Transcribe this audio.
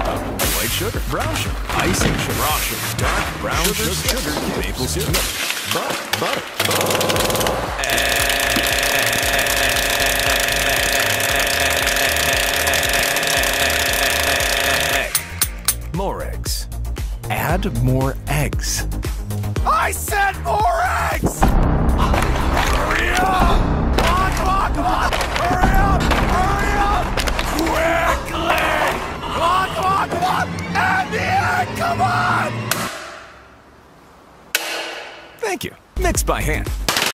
cocoa powder, white sugar, brown sugar, icing sugar, raw sugar, dark brown sugar, sugar, maple syrup, butter, butter. More eggs. Add more eggs. I said more eggs! Come on! Thank you. Mix by hand.